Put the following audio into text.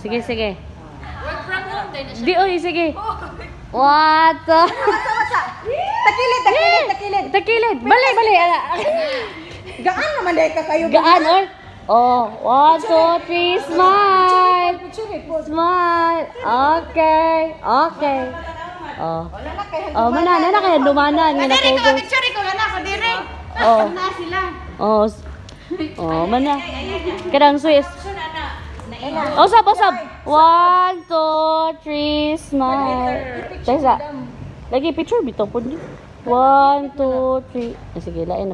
Sige, sige. Work from home din na siya. Di, oy, sige. Two. Takilid, takilid, takilid. Takilid. Bali, bali. Gaan naman dahil ka kayo. Gaan, or? Oh, one, two, three, smile. Smile. Okay. Okay. Oh. Wala na kayo. Oh, manana na kaya dumanan nga Diri ko, na picture ko gana ko diri. Oh. Na sila. Oh. Oh, mana. Kadang Swiss. Oh, sab, oh, sab. One, two, three, smile. Tesa. Lagi picture bitaw po niyo. One, two, three. Ah, Sige, lain na.